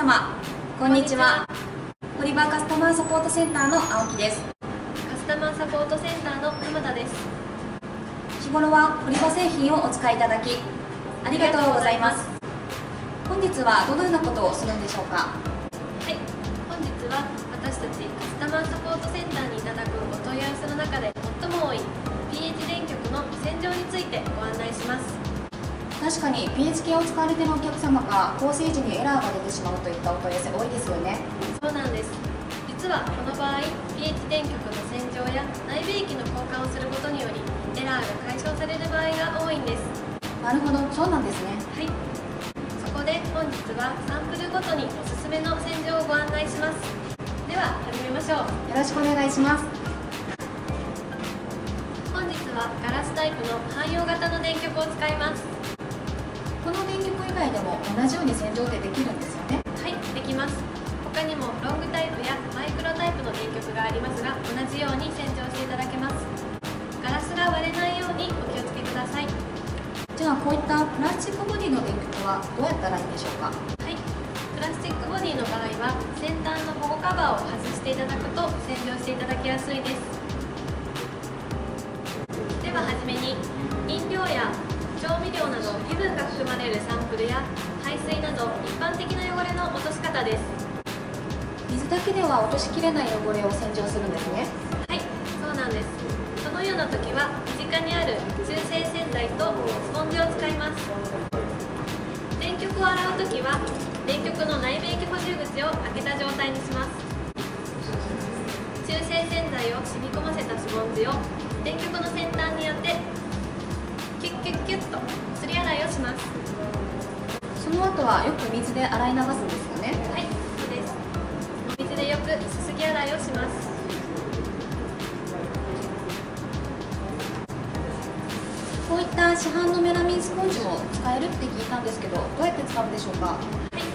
様こんにちは。堀場カスタマーサポートセンターの青木です。カスタマーサポートセンターの鎌田です。日頃は堀場製品をお使いいただきありがとうございます。本日はどのようなことをするんでしょうか？はい。本日は私たちカスタマーサポートセンターにいただくお問い合わせの中で最も多い PH 電極の洗浄についてご案内します確かに PH 系を使われているお客様が構成時にエラーが出てしまうといったお問い合わせ多いですよね。そうなんです。実はこの場合 PH 電極の洗浄や内部液の交換をすることによりエラーが解消される場合が多いんです。なるほど。そうなんですね。はい。そこで本日はサンプルごとにおすすめの洗浄をご案内します。では始めましょう。よろしくお願いします。本日はガラスタイプの汎用型の電極を使いますこの電極以外でも同じように洗浄ってできるんですよね？はいできます。他にもロングタイプやマイクロタイプの電極がありますが同じように洗浄していただけます。ガラスが割れないようにお気をつけください。じゃあこういったプラスチックボディの電極はどうやったらいいんでしょうか？はい。プラスチックボディの場合は先端の保護カバーを外していただくと洗浄していただきやすいです。でははじめに調味料など油分が含まれるサンプルや排水など一般的な汚れの落とし方です。水だけでは落としきれない汚れを洗浄するんですね。はいそうなんです。そのような時は身近にある中性洗剤とスポンジを使います。電極を洗う時は電極の内部液補充口を開けた状態にします。中性洗剤を染み込ませたスポンジを電極の先端にキュッキュッとすり洗いをします。その後はよく水で洗い流すんですよね。はいそうです。お水でよくすすぎ洗いをします。こういった市販のメラミンスポンジも使えるって聞いたんですけどどうやって使うんでしょうか？はい。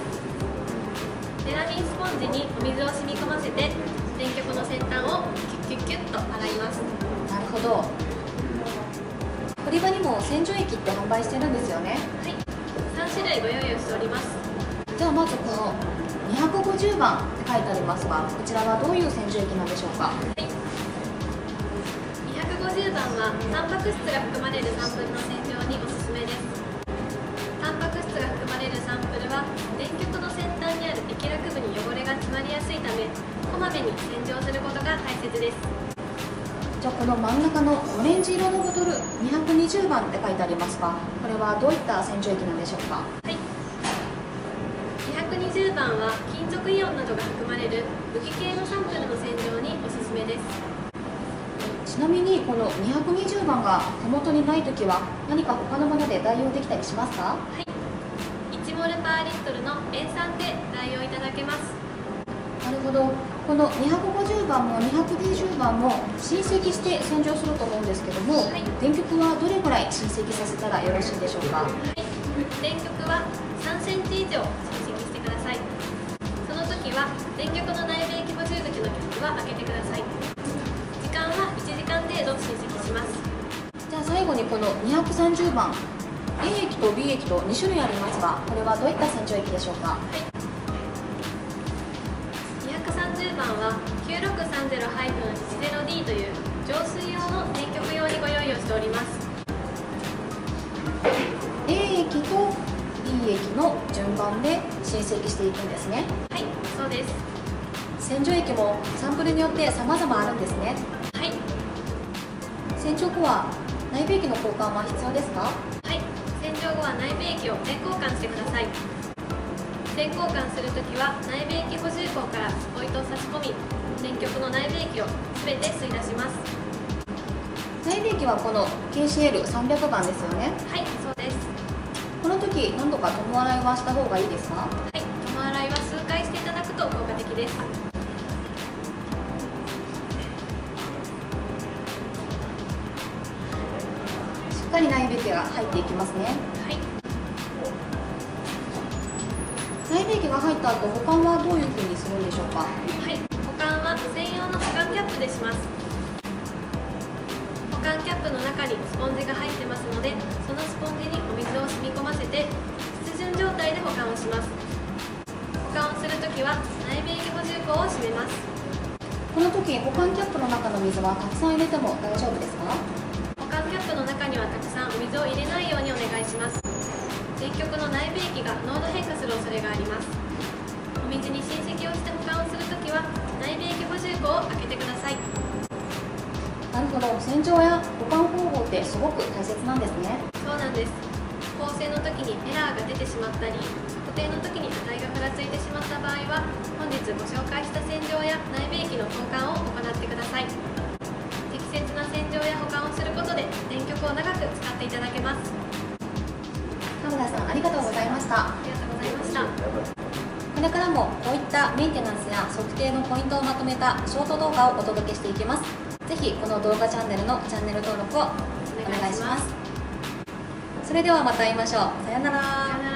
メラミンスポンジにお水を染み込ませて電極の先端をキュッキュッキュッと洗います。なるほど売り場にも洗浄液って販売してるんですよね。はい。3種類ご用意をしております。じゃあまずこの250番って書いてありますがこちらはどういう洗浄液なんでしょうか？はい。250番はタンパク質が含まれるサンプルの洗浄におすすめです。タンパク質が含まれるサンプルは電極の先端にある液楽部に汚れが詰まりやすいためこまめに洗浄することが大切ですじゃあこの真ん中のオレンジ色のボトル220番って書いてありますがこれはどういった洗浄液なんでしょうか？はい。220番は金属イオンなどが含まれる武器系のサンプルの洗浄におすすめです。ちなみにこの220番が手元にない時は何か他のもので代用できたりしますか？はい。1モルパーリットルの塩酸で代用いただけますなるほど。この250番も290番も浸積して洗浄すると思うんですけども、はい、電極はどれぐらい浸積させたらよろしいでしょうか、はい、電極は3センチ以上浸積してください。その時は電極の内部液補充口のキャップは開けてください。時間は1時間程度浸積します。じゃあ最後にこの230番 A 液と B 液と2種類ありますがこれはどういった洗浄液でしょうか、はいいう浄水用の電極用にご用意をしております。A 液と B 液の順番で浸積していくんですね。はいそうです。洗浄液もサンプルによって様々あるんですね。はい。洗浄後は内部液の交換は必要ですか？はい。洗浄後は内部液を電交換してください電交換するときは内部液補充口からお糸を差し込み電極の内部液を全て吸い出します。内部液はこの KCL300 番ですよね？はいそうです。この時何度か友洗いはした方がいいですか？はい友洗いは数回していただくと効果的です。しっかり内部液が入っていきますね内部液が入った後保管はどういうふうにするんでしょうか？はい。保管は専用の保管キャップでします。保管キャップの中にスポンジが入ってますのでそのスポンジにお水を染み込ませて湿潤状態で保管をします。保管をす時は内部液補充口を閉めます。この時保管キャップの中の水はたくさん入れても大丈夫ですか？保管キャップの中にはたくさんお水を入れないようにお願いします電極の内部液が濃度変化する恐れがあります。お水に浸積をして保管をするときは内部液補充口を開けてください。なるほど洗浄や保管方法ってすごく大切なんですね。そうなんです。構成の時にエラーが出てしまったり固定の時に値がふらついてしまった場合は本日ご紹介した洗浄やれからもこういったメンテナンスや測定のポイントをまとめたショート動画をお届けしていきます。ぜひこの動画チャンネルのチャンネル登録をお願いします。それではまた会いましょう。さようならさよなら。